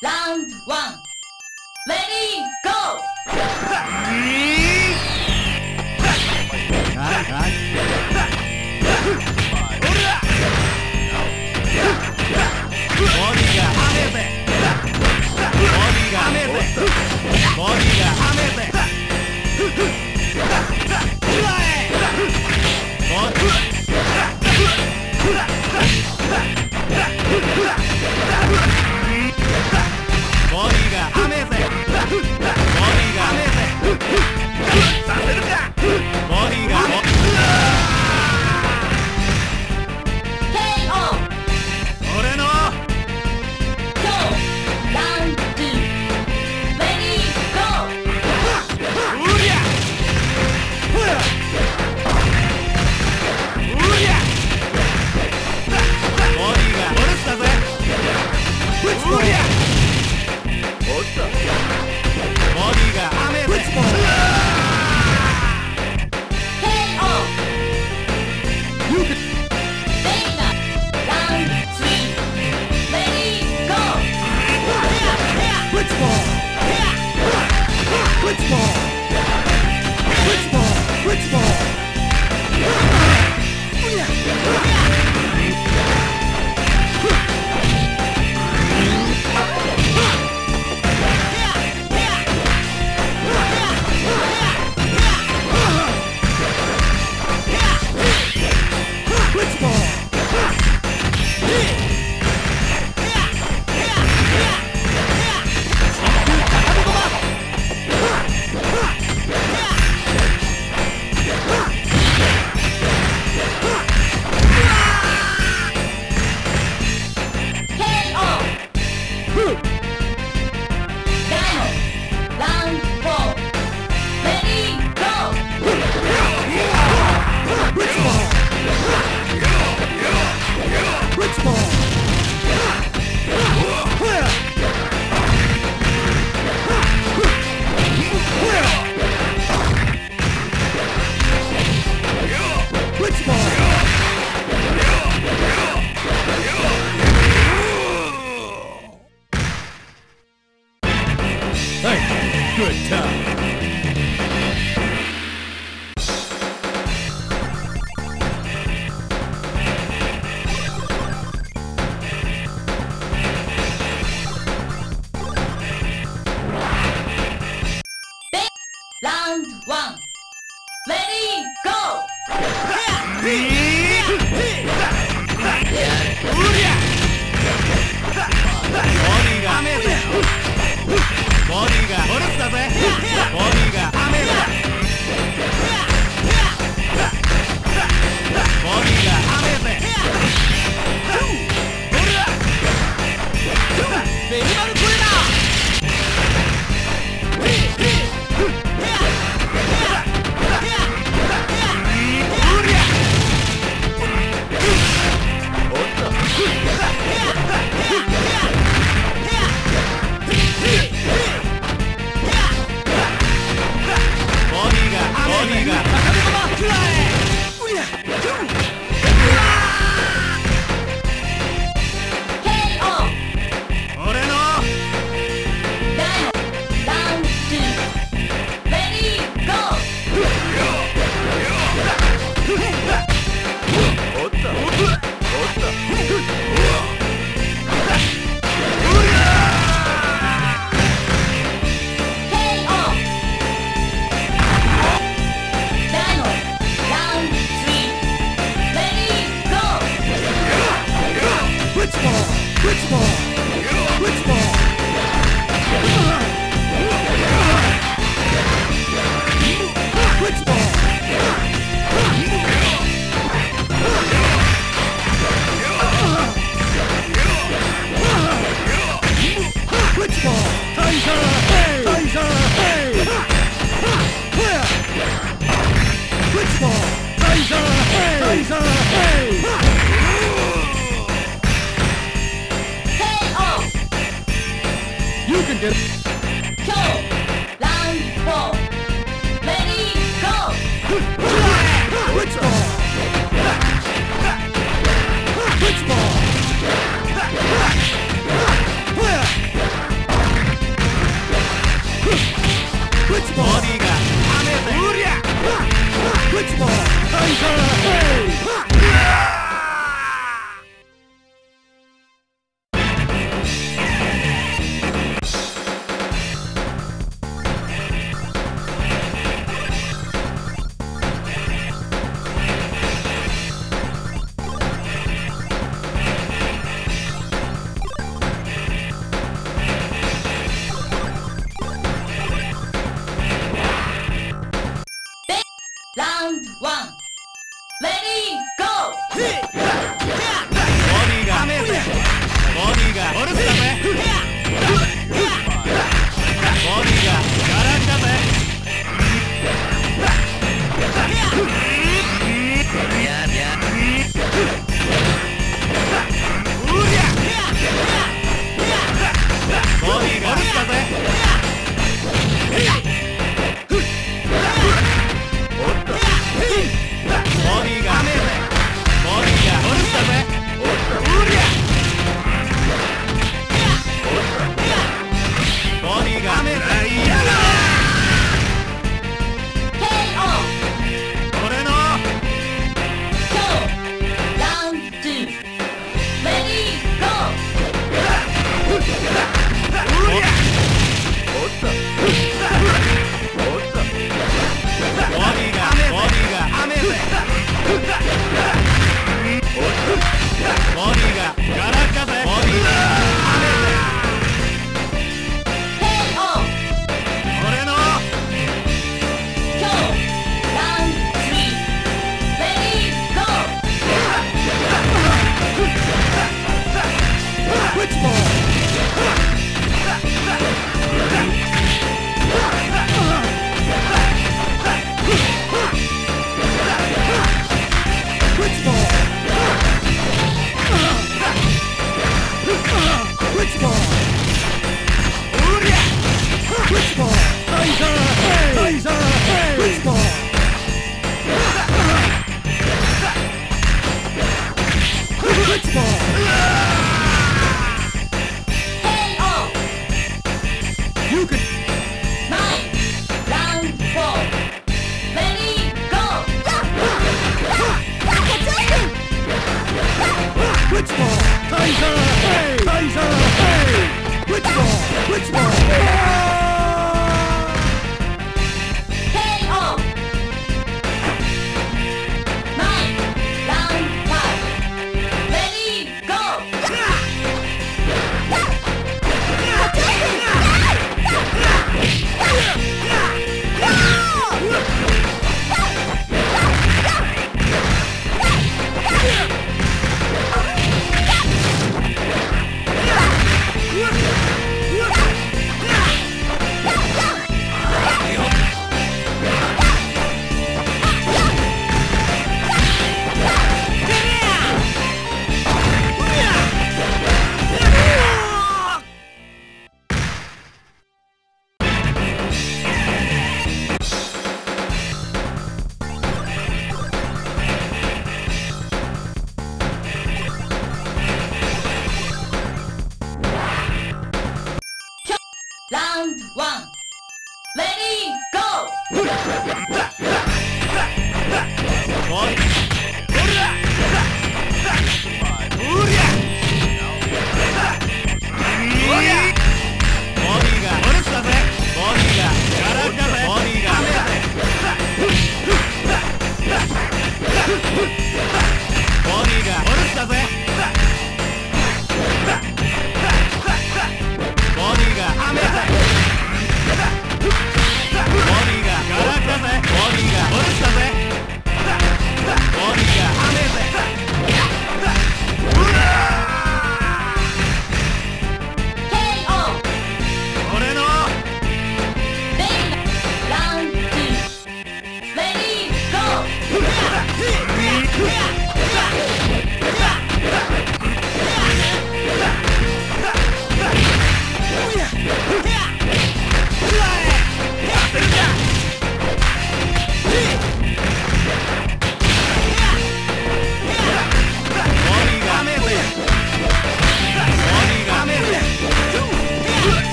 ラウンドワンレディーゴー Hoo-hoo! くらえ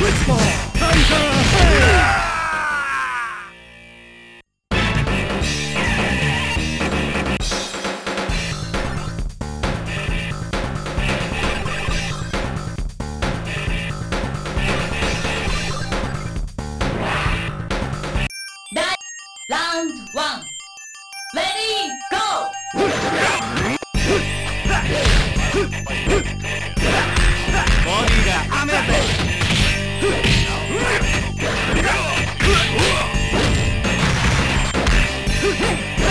ボデ Hey!